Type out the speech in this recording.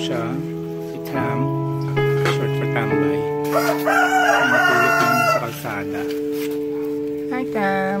short for tambay. Matulog namin sa kalsada. Hi, Tam!